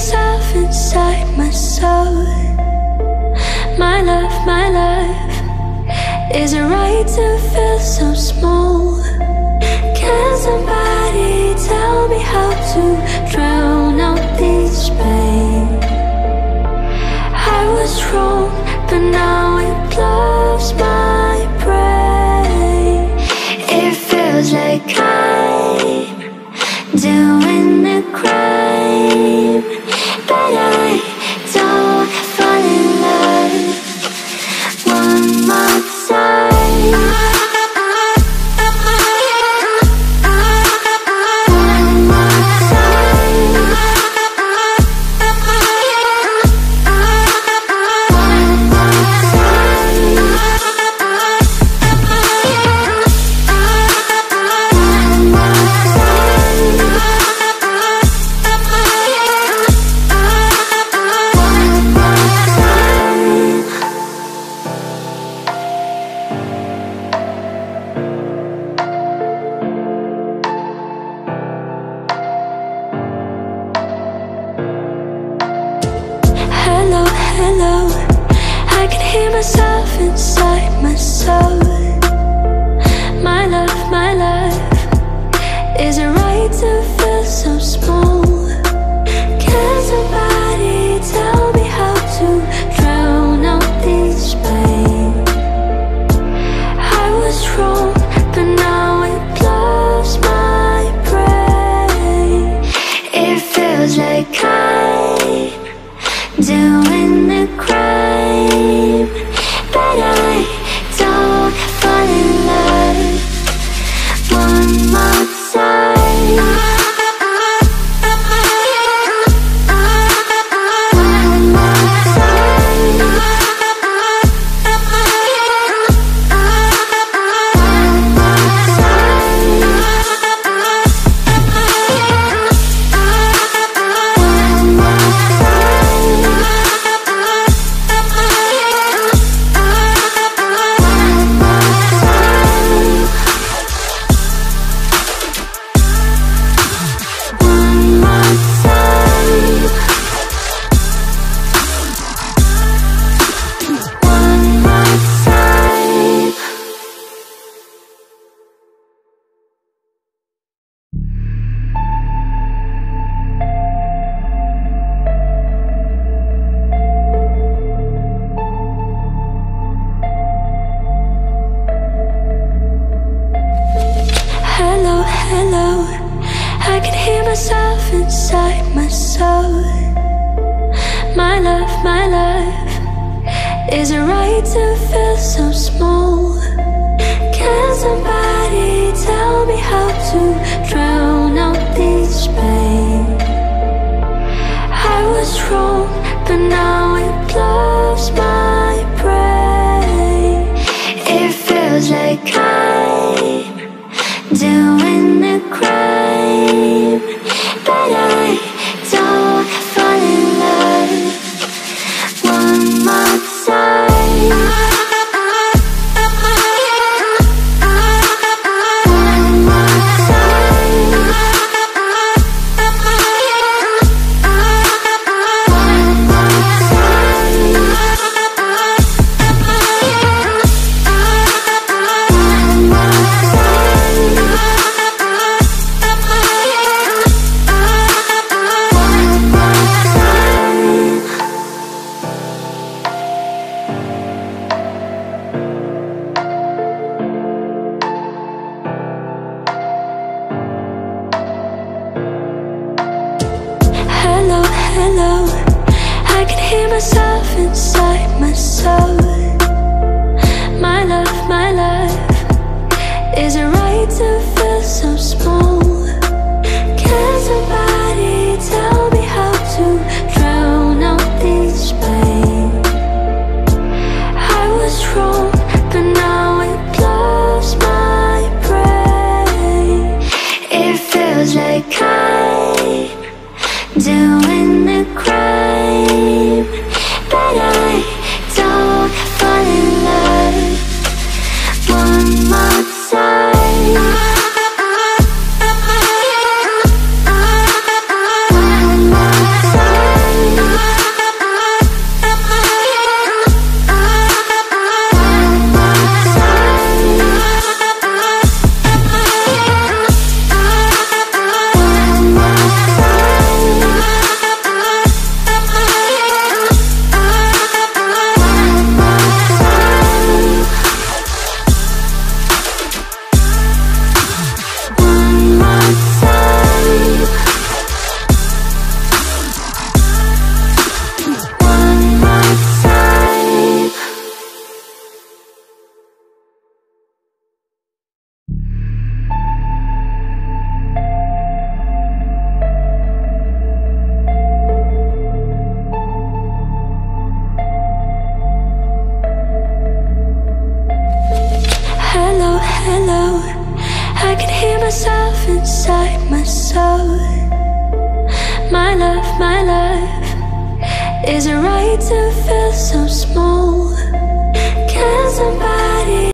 myself inside my soul. My love, my love, is a right to hear myself inside my soul My love, my love Is it right to feel so small? Can somebody tell me how to drown out this pain? I was wrong, but now it blows my brain It feels like I'm doing I can hear myself inside my soul My love, my love Is it right to feel so small? Myself inside my soul My love, my love Is it right to feel so small? Can somebody tell me how to drown out this pain? I was wrong, but now it blows my brain It feels like I'm doing a myself inside my soul. My love, my love, is it right to feel so small? Can somebody